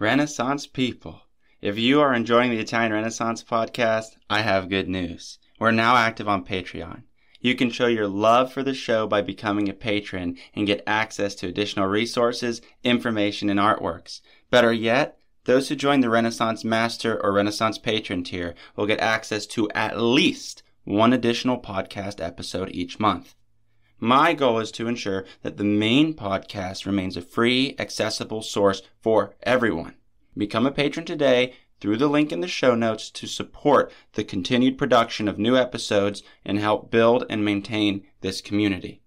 Renaissance people, if you are enjoying the Italian Renaissance podcast, I have good news. We're now active on Patreon. You can show your love for the show by becoming a patron and get access to additional resources, information, and artworks. Better yet, those who join the Renaissance Master or Renaissance Patron tier will get access to at least one additional podcast episode each month. My goal is to ensure that the main podcast remains a free, accessible source for everyone. Become a patron today through the link in the show notes to support the continued production of new episodes and help build and maintain this community.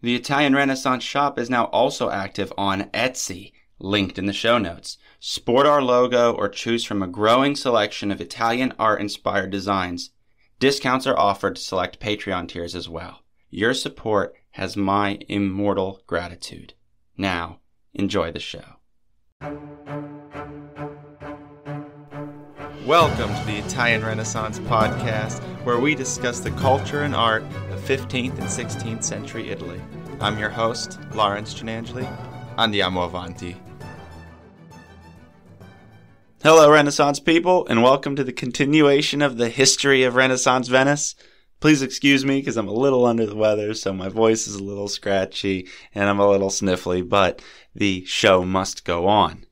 The Italian Renaissance shop is now also active on Etsy, linked in the show notes. Sport our logo or choose from a growing selection of Italian art inspired designs. Discounts are offered to select Patreon tiers as well. Your support has my immortal gratitude. Now, enjoy the show. Welcome to the Italian Renaissance podcast, where we discuss the culture and art of 15th and 16th century Italy. I'm your host, Lawrence Gianangeli. Andiamo avanti. Hello, Renaissance people, and welcome to the continuation of the history of Renaissance Venice. Please excuse me because I'm a little under the weather, so my voice is a little scratchy and I'm a little sniffly, but the show must go on.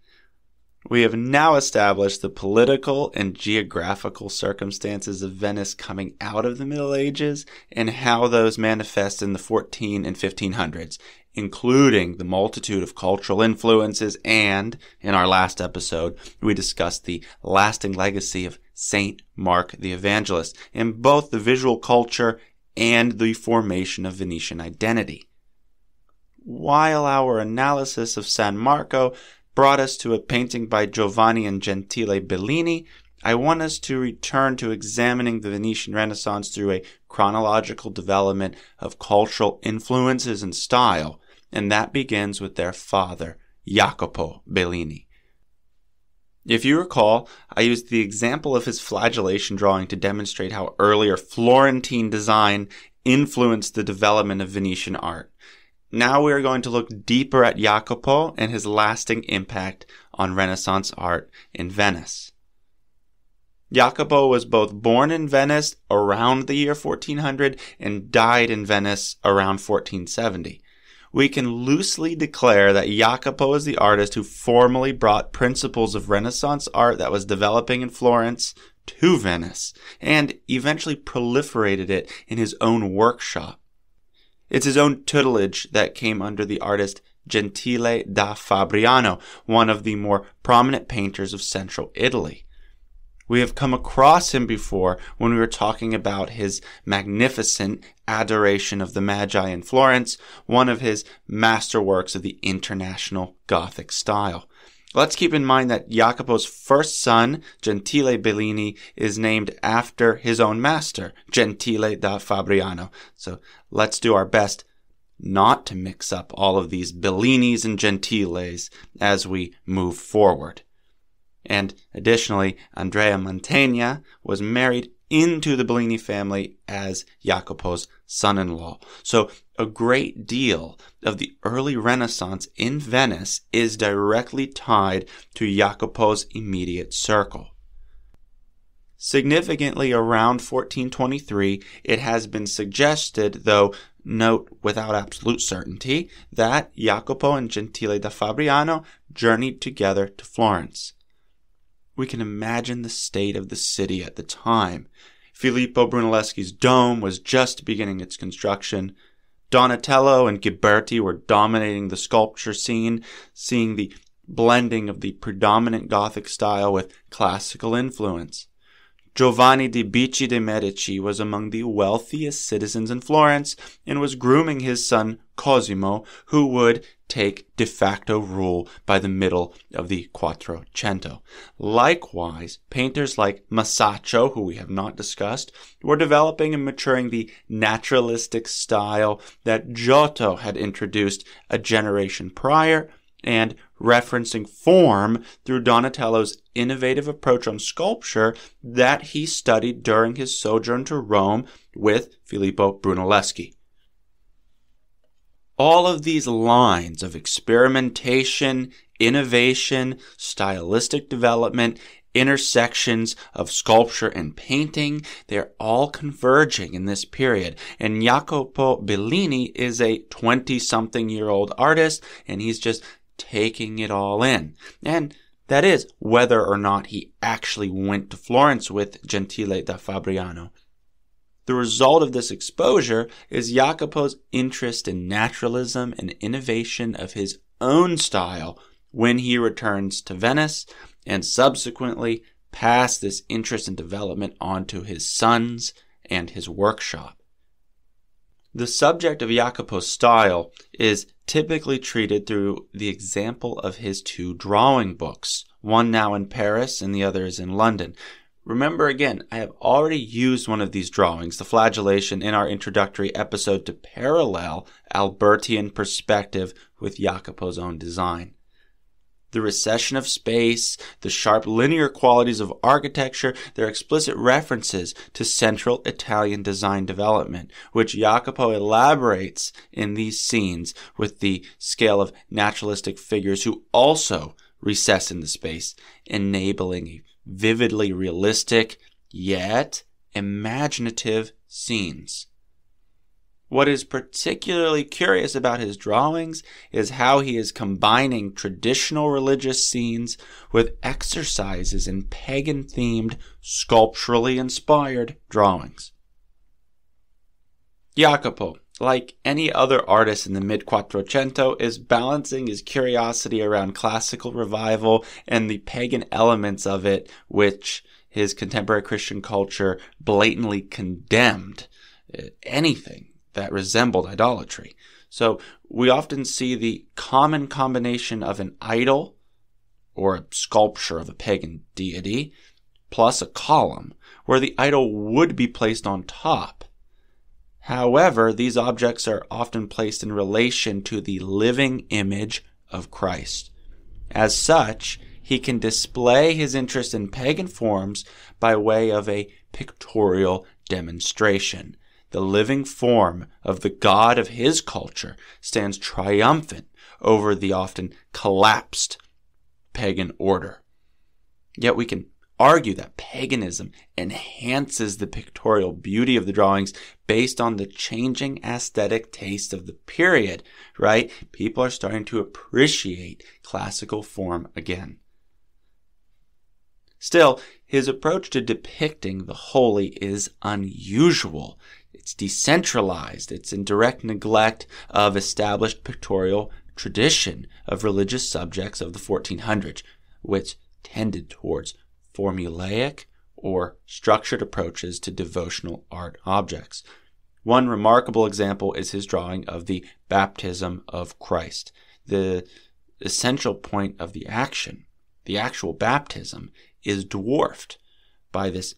We have now established the political and geographical circumstances of Venice coming out of the Middle Ages and how those manifest in the 14 and 1500s, including the multitude of cultural influences. And in our last episode, we discussed the lasting legacy of Saint Mark the Evangelist in both the visual culture and the formation of Venetian identity. While our analysis of San Marco brought us to a painting by Giovanni and Gentile Bellini, I want us to return to examining the Venetian Renaissance through a chronological development of cultural influences and style, and that begins with their father, Jacopo Bellini. If you recall, I used the example of his flagellation drawing to demonstrate how earlier Florentine design influenced the development of Venetian art. Now we are going to look deeper at Jacopo and his lasting impact on Renaissance art in Venice. Jacopo was both born in Venice around the year 1400 and died in Venice around 1470 we can loosely declare that Jacopo is the artist who formally brought principles of Renaissance art that was developing in Florence to Venice and eventually proliferated it in his own workshop. It's his own tutelage that came under the artist Gentile da Fabriano, one of the more prominent painters of central Italy. We have come across him before when we were talking about his magnificent Adoration of the Magi in Florence, one of his masterworks of the international Gothic style. Let's keep in mind that Jacopo's first son, Gentile Bellini, is named after his own master, Gentile da Fabriano. So let's do our best not to mix up all of these Bellinis and Gentiles as we move forward. And additionally, Andrea Mantegna was married into the Bellini family as Jacopo's son-in-law. So a great deal of the early Renaissance in Venice is directly tied to Jacopo's immediate circle. Significantly around 1423, it has been suggested, though note without absolute certainty, that Jacopo and Gentile da Fabriano journeyed together to Florence. We can imagine the state of the city at the time. Filippo Brunelleschi's dome was just beginning its construction. Donatello and Ghiberti were dominating the sculpture scene, seeing the blending of the predominant Gothic style with classical influence. Giovanni di Bicci de' Medici was among the wealthiest citizens in Florence and was grooming his son Cosimo, who would take de facto rule by the middle of the Quattrocento. Likewise, painters like Masaccio, who we have not discussed, were developing and maturing the naturalistic style that Giotto had introduced a generation prior and referencing form through Donatello's innovative approach on sculpture that he studied during his sojourn to Rome with Filippo Brunelleschi. all of these lines of experimentation, innovation, stylistic development, intersections of sculpture and painting, they're all converging in this period. And Jacopo Bellini is a 20 something year old artist, and he's just taking it all in. And that is, whether or not he actually went to Florence with Gentile da Fabriano. The result of this exposure is Jacopo's interest in naturalism and innovation of his own style when he returns to Venice and subsequently pass this interest and development on to his sons and his workshop. The subject of Jacopo's style is typically treated through the example of his two drawing books, one now in Paris and the other is in London. Remember again, I have already used one of these drawings, the flagellation, in our introductory episode to parallel Albertian perspective with Jacopo's own design the recession of space, the sharp linear qualities of architecture, their explicit references to central Italian design development, which Jacopo elaborates in these scenes with the scale of naturalistic figures who also recess in the space, enabling a vividly realistic, yet imaginative scenes. What is particularly curious about his drawings is how he is combining traditional religious scenes with exercises in pagan themed, sculpturally inspired drawings. Jacopo, like any other artist in the mid Quattrocento, is balancing his curiosity around classical revival and the pagan elements of it, which his contemporary Christian culture blatantly condemned. Uh, anything that resembled idolatry. So we often see the common combination of an idol or a sculpture of a pagan deity plus a column where the idol would be placed on top. However, these objects are often placed in relation to the living image of Christ. As such, he can display his interest in pagan forms by way of a pictorial demonstration the living form of the God of his culture, stands triumphant over the often collapsed pagan order. Yet we can argue that paganism enhances the pictorial beauty of the drawings based on the changing aesthetic taste of the period, right? People are starting to appreciate classical form again. Still, his approach to depicting the holy is unusual. It's decentralized. It's in direct neglect of established pictorial tradition of religious subjects of the 1400s, which tended towards formulaic or structured approaches to devotional art objects. One remarkable example is his drawing of the baptism of Christ. The essential point of the action, the actual baptism, is dwarfed by this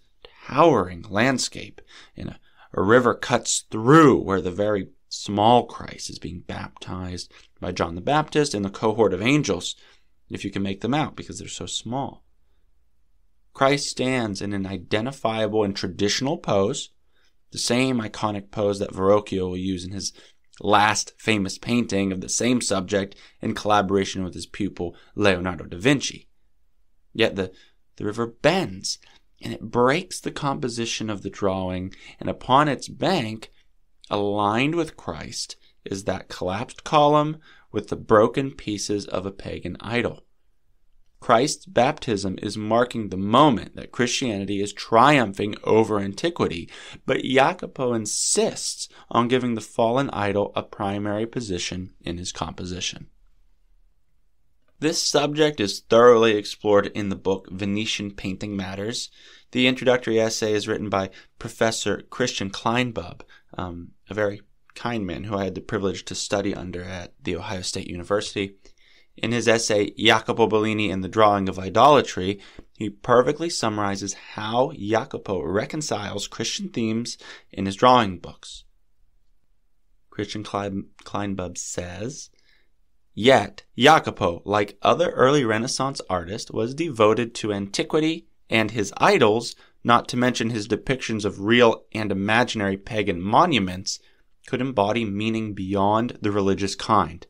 towering landscape in a a river cuts through where the very small Christ is being baptized by John the Baptist and the cohort of angels, if you can make them out, because they're so small. Christ stands in an identifiable and traditional pose, the same iconic pose that Verrocchio will use in his last famous painting of the same subject in collaboration with his pupil Leonardo da Vinci. Yet the, the river bends and it breaks the composition of the drawing, and upon its bank, aligned with Christ, is that collapsed column with the broken pieces of a pagan idol. Christ's baptism is marking the moment that Christianity is triumphing over antiquity, but Jacopo insists on giving the fallen idol a primary position in his composition. This subject is thoroughly explored in the book Venetian Painting Matters. The introductory essay is written by Professor Christian Kleinbub, um, a very kind man who I had the privilege to study under at The Ohio State University. In his essay, Jacopo Bellini and the Drawing of Idolatry, he perfectly summarizes how Jacopo reconciles Christian themes in his drawing books. Christian Kleinbub says, Yet, Jacopo, like other early Renaissance artists, was devoted to antiquity and his idols, not to mention his depictions of real and imaginary pagan monuments, could embody meaning beyond the religious kind.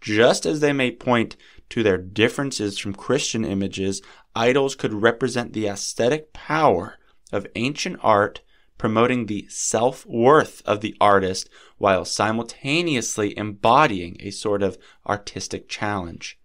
Just as they may point to their differences from Christian images, idols could represent the aesthetic power of ancient art, promoting the self worth of the artist while simultaneously embodying a sort of artistic challenge.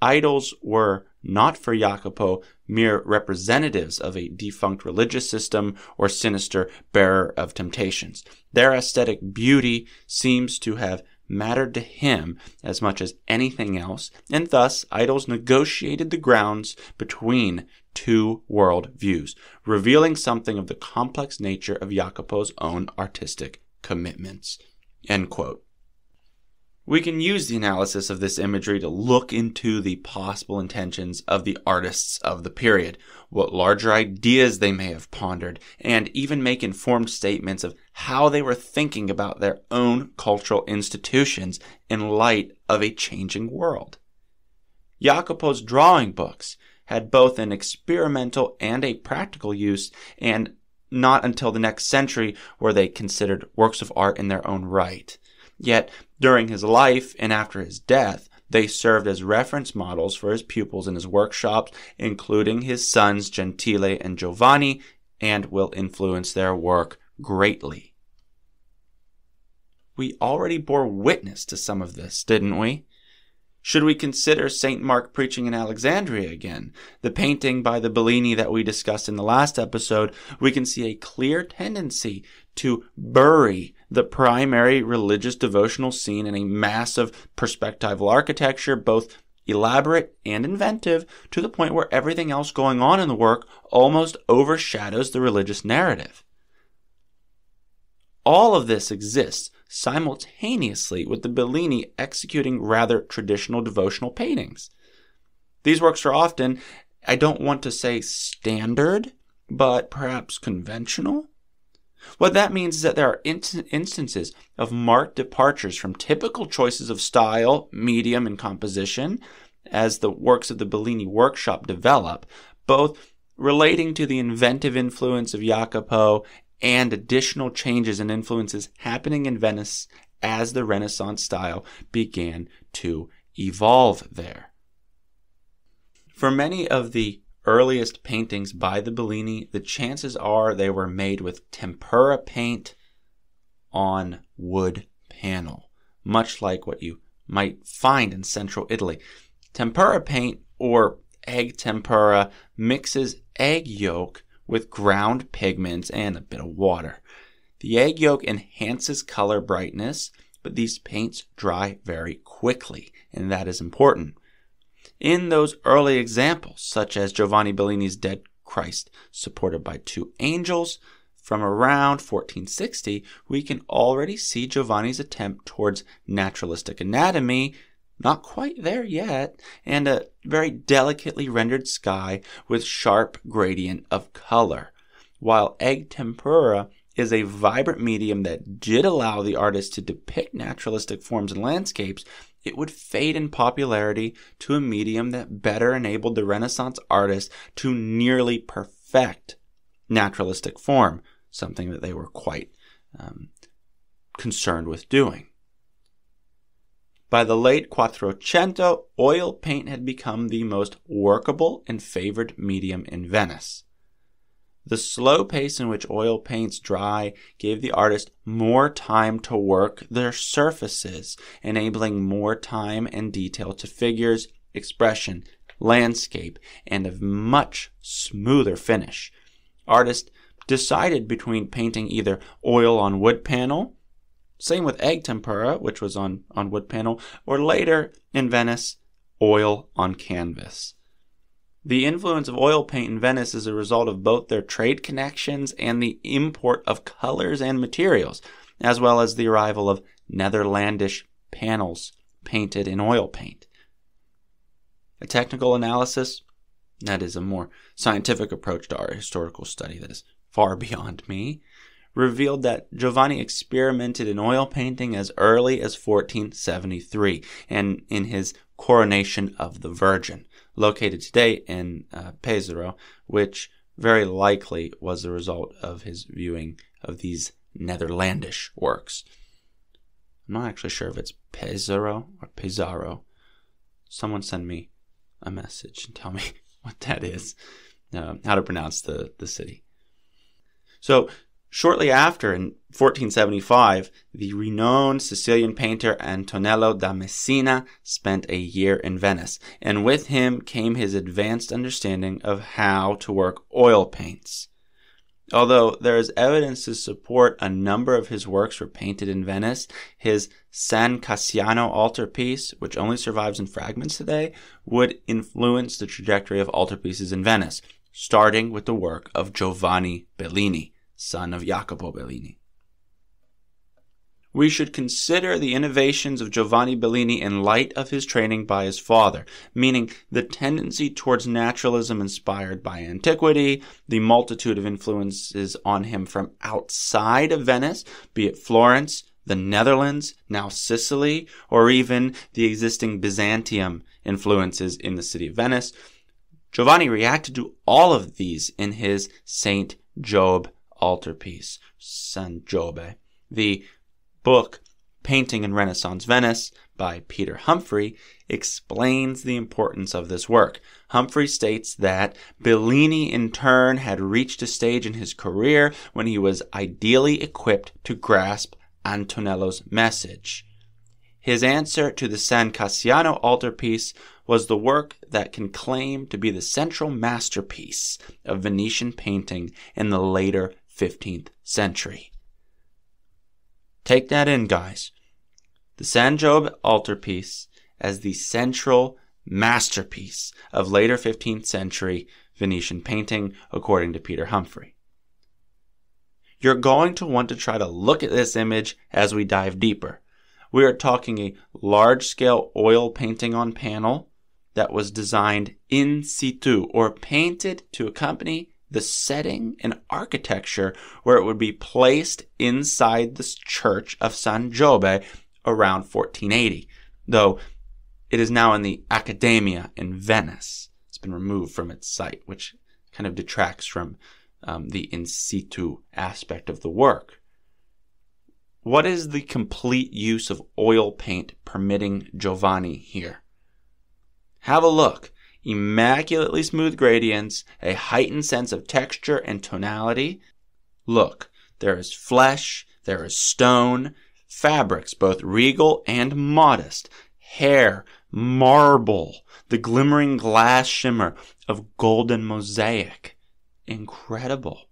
Idols were not for Jacopo mere representatives of a defunct religious system or sinister bearer of temptations. Their aesthetic beauty seems to have mattered to him as much as anything else, and thus idols negotiated the grounds between two world views, revealing something of the complex nature of Jacopo's own artistic commitments. We can use the analysis of this imagery to look into the possible intentions of the artists of the period, what larger ideas they may have pondered, and even make informed statements of how they were thinking about their own cultural institutions in light of a changing world. Jacopo's drawing books had both an experimental and a practical use, and not until the next century were they considered works of art in their own right. Yet, during his life and after his death, they served as reference models for his pupils in his workshops, including his sons Gentile and Giovanni, and will influence their work greatly. We already bore witness to some of this, didn't we? Should we consider St. Mark preaching in Alexandria again? The painting by the Bellini that we discussed in the last episode, we can see a clear tendency to bury the primary religious devotional scene in a massive perspectival architecture, both elaborate and inventive, to the point where everything else going on in the work almost overshadows the religious narrative. All of this exists simultaneously with the Bellini executing rather traditional devotional paintings. These works are often, I don't want to say standard, but perhaps conventional what that means is that there are instances of marked departures from typical choices of style, medium, and composition as the works of the Bellini workshop develop, both relating to the inventive influence of Jacopo and additional changes and influences happening in Venice as the Renaissance style began to evolve there. For many of the earliest paintings by the Bellini, the chances are they were made with tempera paint on wood panel, much like what you might find in central Italy. Tempera paint or egg tempera mixes egg yolk with ground pigments and a bit of water. The egg yolk enhances color brightness, but these paints dry very quickly, and that is important in those early examples, such as Giovanni Bellini's Dead Christ, supported by two angels, from around 1460, we can already see Giovanni's attempt towards naturalistic anatomy, not quite there yet, and a very delicately rendered sky with sharp gradient of color. While egg tempera is a vibrant medium that did allow the artist to depict naturalistic forms and landscapes, it would fade in popularity to a medium that better enabled the Renaissance artist to nearly perfect naturalistic form, something that they were quite um, concerned with doing. By the late Quattrocento, oil paint had become the most workable and favored medium in Venice. The slow pace in which oil paints dry gave the artist more time to work their surfaces, enabling more time and detail to figures, expression, landscape, and a much smoother finish. Artists decided between painting either oil on wood panel, same with egg tempera, which was on, on wood panel, or later in Venice, oil on canvas. The influence of oil paint in Venice is a result of both their trade connections and the import of colors and materials, as well as the arrival of Netherlandish panels painted in oil paint. A technical analysis, that is a more scientific approach to art historical study that is far beyond me, revealed that Giovanni experimented in oil painting as early as 1473 and in his Coronation of the Virgin located today in uh, Pesaro, which very likely was the result of his viewing of these Netherlandish works. I'm not actually sure if it's Pesaro or Pizarro. Someone send me a message and tell me what that is, uh, how to pronounce the, the city. So, shortly after, in 1475, the renowned Sicilian painter Antonello da Messina spent a year in Venice, and with him came his advanced understanding of how to work oil paints. Although there is evidence to support a number of his works were painted in Venice, his San Cassiano altarpiece, which only survives in fragments today, would influence the trajectory of altarpieces in Venice, starting with the work of Giovanni Bellini, son of Jacopo Bellini we should consider the innovations of Giovanni Bellini in light of his training by his father, meaning the tendency towards naturalism inspired by antiquity, the multitude of influences on him from outside of Venice, be it Florence, the Netherlands, now Sicily, or even the existing Byzantium influences in the city of Venice. Giovanni reacted to all of these in his Saint Job altarpiece, San Giobbe. The book, Painting in Renaissance Venice, by Peter Humfrey, explains the importance of this work. Humfrey states that Bellini, in turn, had reached a stage in his career when he was ideally equipped to grasp Antonello's message. His answer to the San Cassiano altarpiece was the work that can claim to be the central masterpiece of Venetian painting in the later 15th century. Take that in, guys. The San Giobbe altarpiece as the central masterpiece of later 15th century Venetian painting, according to Peter Humfrey. You're going to want to try to look at this image as we dive deeper. We are talking a large scale oil painting on panel that was designed in situ or painted to accompany the setting and architecture where it would be placed inside the church of San Giobbe around 1480, though it is now in the Accademia in Venice. It's been removed from its site, which kind of detracts from um, the in situ aspect of the work. What is the complete use of oil paint permitting Giovanni here? Have a look immaculately smooth gradients, a heightened sense of texture and tonality. Look, there is flesh, there is stone, fabrics both regal and modest, hair, marble, the glimmering glass shimmer of golden mosaic. Incredible.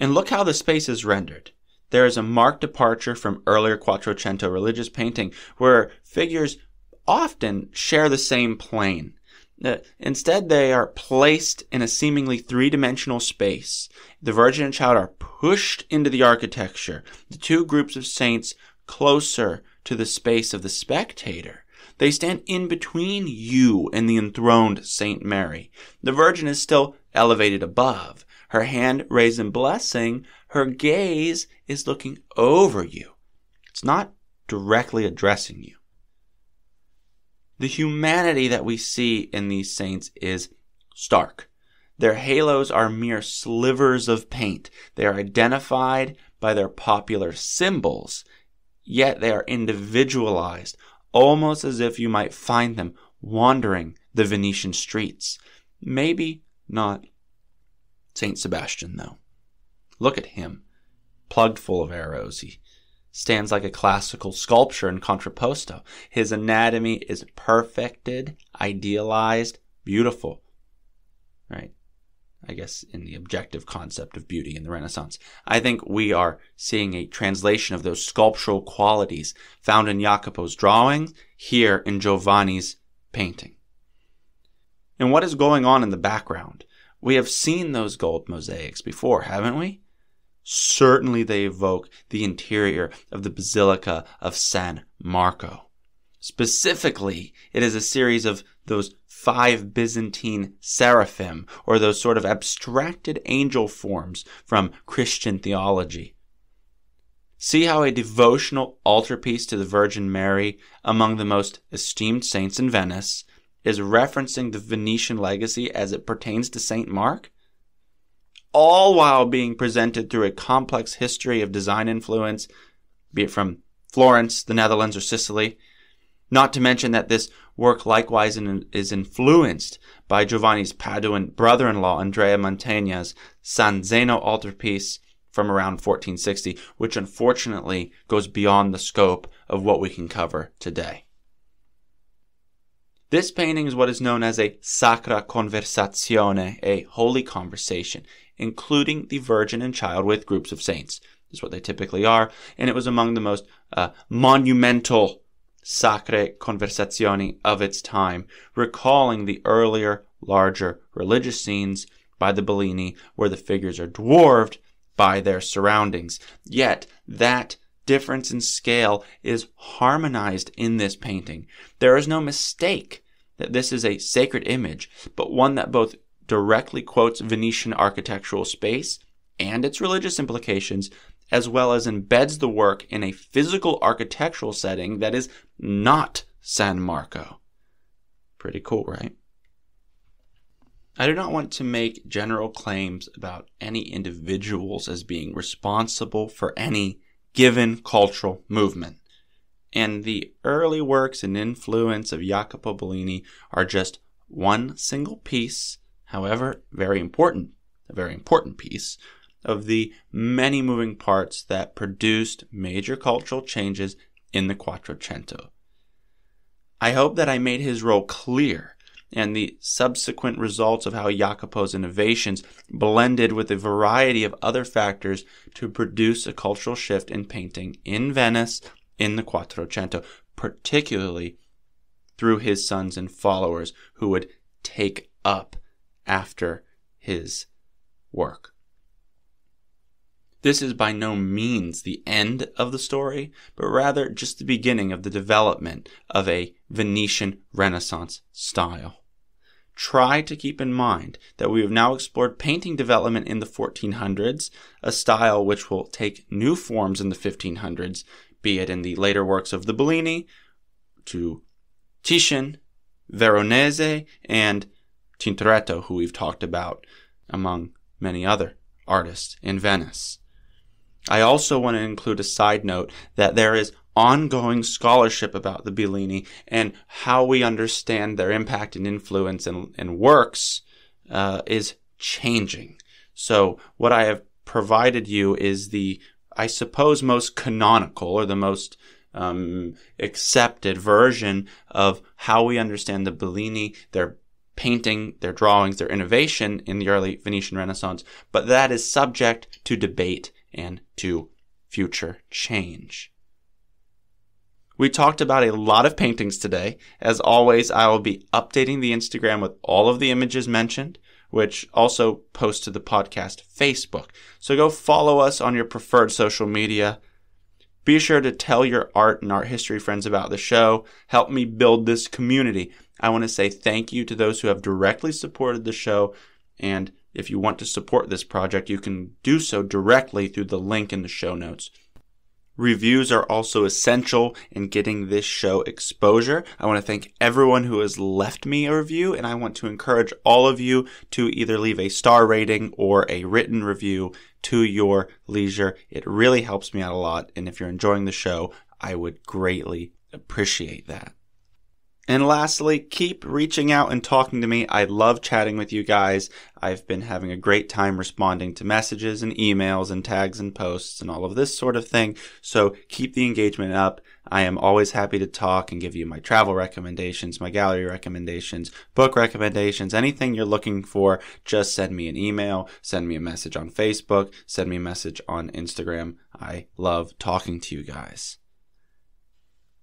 And look how the space is rendered. There is a marked departure from earlier Quattrocento religious painting where figures often share the same plane. Instead, they are placed in a seemingly three dimensional space. The Virgin and Child are pushed into the architecture, the two groups of saints closer to the space of the spectator. They stand in between you and the enthroned Saint Mary. The Virgin is still elevated above, her hand raised in blessing, her gaze is looking over you. It's not directly addressing you. The humanity that we see in these saints is stark. Their halos are mere slivers of paint. They are identified by their popular symbols, yet they are individualized, almost as if you might find them wandering the Venetian streets. Maybe not Saint Sebastian, though. Look at him, plugged full of arrows. He stands like a classical sculpture in contrapposto. His anatomy is perfected, idealized, beautiful. Right? I guess in the objective concept of beauty in the Renaissance. I think we are seeing a translation of those sculptural qualities found in Jacopo's drawings here in Giovanni's painting. And what is going on in the background? We have seen those gold mosaics before, haven't we? Certainly they evoke the interior of the Basilica of San Marco. Specifically, it is a series of those five Byzantine seraphim, or those sort of abstracted angel forms from Christian theology. See how a devotional altarpiece to the Virgin Mary, among the most esteemed saints in Venice, is referencing the Venetian legacy as it pertains to St. Mark? All while being presented through a complex history of design influence, be it from Florence, the Netherlands, or Sicily. Not to mention that this work likewise is influenced by Giovanni's Paduan brother-in-law Andrea Mantegna's San Zeno altarpiece from around 1460, which unfortunately goes beyond the scope of what we can cover today. This painting is what is known as a Sacra Conversazione, a holy conversation, including the Virgin and Child with groups of saints. This is what they typically are, and it was among the most uh, monumental Sacre Conversazioni of its time, recalling the earlier, larger religious scenes by the Bellini where the figures are dwarfed by their surroundings. Yet, that difference in scale is harmonized in this painting. There is no mistake that this is a sacred image, but one that both directly quotes Venetian architectural space and its religious implications, as well as embeds the work in a physical architectural setting that is not San Marco. Pretty cool, right? I do not want to make general claims about any individuals as being responsible for any given cultural movement. And the early works and influence of Jacopo Bellini are just one single piece, however, very important, a very important piece of the many moving parts that produced major cultural changes in the Quattrocento. I hope that I made his role clear and the subsequent results of how Jacopo's innovations blended with a variety of other factors to produce a cultural shift in painting in Venice in the Quattrocento, particularly through his sons and followers who would take up after his work. This is by no means the end of the story, but rather just the beginning of the development of a Venetian Renaissance style. Try to keep in mind that we have now explored painting development in the 1400s, a style which will take new forms in the 1500s, be it in the later works of the Bellini, to Titian, Veronese, and Tintoretto, who we've talked about, among many other artists in Venice. I also want to include a side note that there is ongoing scholarship about the Bellini and how we understand their impact and influence and, and works uh, is changing. So what I have provided you is the, I suppose, most canonical or the most um, accepted version of how we understand the Bellini, their painting, their drawings, their innovation in the early Venetian Renaissance, but that is subject to debate and to future change. We talked about a lot of paintings today. As always, I will be updating the Instagram with all of the images mentioned, which also post to the podcast Facebook. So go follow us on your preferred social media. Be sure to tell your art and art history friends about the show. Help me build this community. I want to say thank you to those who have directly supported the show and if you want to support this project, you can do so directly through the link in the show notes. Reviews are also essential in getting this show exposure. I want to thank everyone who has left me a review, and I want to encourage all of you to either leave a star rating or a written review to your leisure. It really helps me out a lot, and if you're enjoying the show, I would greatly appreciate that. And lastly, keep reaching out and talking to me. I love chatting with you guys. I've been having a great time responding to messages and emails and tags and posts and all of this sort of thing. So keep the engagement up. I am always happy to talk and give you my travel recommendations, my gallery recommendations, book recommendations, anything you're looking for. Just send me an email, send me a message on Facebook, send me a message on Instagram. I love talking to you guys.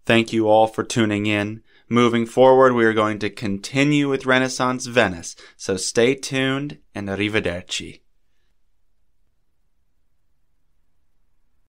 Thank you all for tuning in. Moving forward, we are going to continue with Renaissance Venice, so stay tuned and arrivederci.